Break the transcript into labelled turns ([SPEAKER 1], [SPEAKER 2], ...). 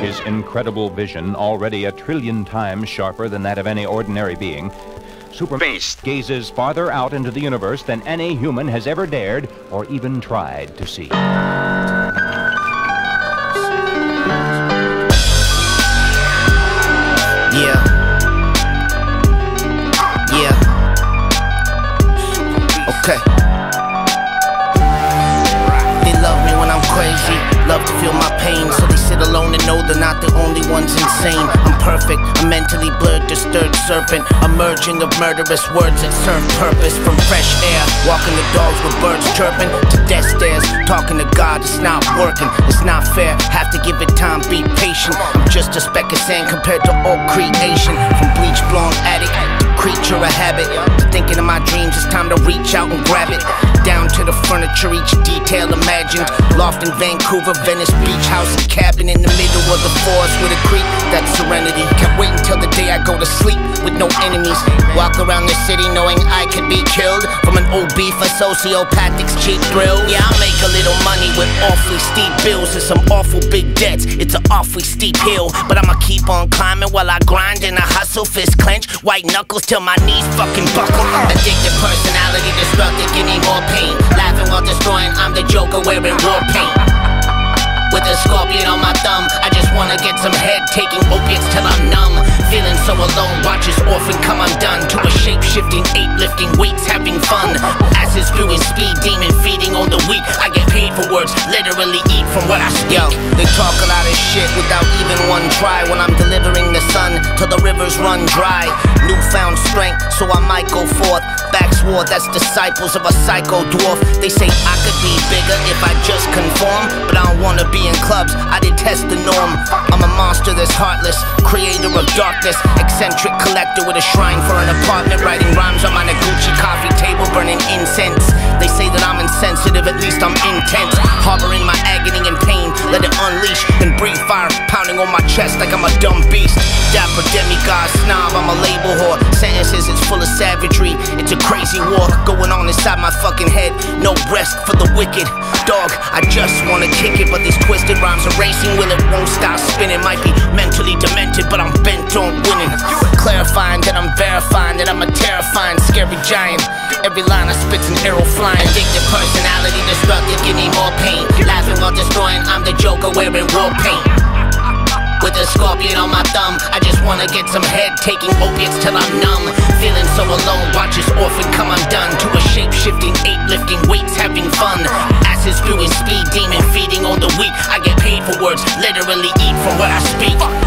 [SPEAKER 1] His incredible vision, already a trillion times sharper than that of any ordinary being, Superman gazes farther out into the universe than any human has ever dared or even tried to see.
[SPEAKER 2] Yeah. Yeah. Okay. Know they're not the only ones insane. I'm perfect, a mentally blurred, disturbed serpent, emerging of murderous words that serve purpose. From fresh air, walking the dogs with birds chirping, to death stairs, talking to God, it's not working, it's not fair. Have to give it time, be patient. I'm just a speck of sand compared to all creation. From bleach blonde addict to creature of habit, of my dreams, it's time to reach out and grab it. Down to the furniture, each detail imagined. Loft in Vancouver, Venice Beach, house and cabin in the middle of the forest with a creek. That serenity. Can't wait until the day I go to sleep with no enemies. Walk around the city knowing I could be killed from an old beef, a sociopathic's cheap thrill. Yeah, I make a little money with awfully steep bills and some awful big debts. It's an awfully steep hill, but I'ma keep on climbing while I grind and I hustle, fist clench, white knuckles till my knees fucking buckle. Uh. Addicted personality, destructive, give me more pain. Laughing while destroying, I'm the Joker wearing war paint. With a scorpion on my thumb, I just wanna get some head, taking opiates till I'm numb. Feeling so alone, watch his orphan come undone. To a shape shifting, ape lifting weights, having fun. Asses spewing speed, demon feeding on the weak. Words, literally eat from what I speak. Yo, they talk a lot of shit without even one try. When I'm delivering the sun till the rivers run dry. Newfound strength, so I might go forth. Bax War, that's disciples of a psycho dwarf. They say I could be bigger if I just conform, but I don't wanna be in clubs. I detest the norm. I'm a monster that's heartless, creator of darkness, eccentric collector with a shrine for an apartment, writing rhymes on my Noguchi coffee table, burning incense. They say that I'm insensitive, at least I'm intense, on my chest like I'm a dumb beast. Dapper demigod snob, I'm a label whore. Sentences, it's full of savagery. It's a crazy war going on inside my fucking head. No rest for the wicked. Dog, I just wanna kick it, but these twisted rhymes are racing. Will it won't stop spinning? Might be mentally demented, but I'm bent on winning. Clarifying that I'm verifying that I'm a terrifying, scary giant. Every line I spit's an arrow flying. Addictive personality, destructive, give me more pain. Laughing while destroying, I'm the Joker wearing war paint. A scorpion on my thumb, I just wanna get some head, taking opiates till I'm numb. Feeling so alone, watch his orphan come undone. To a shape shifting, ape lifting weights, having fun. Asses spewing speed, demon feeding on the weak. I get paid for words, literally eat from what I speak.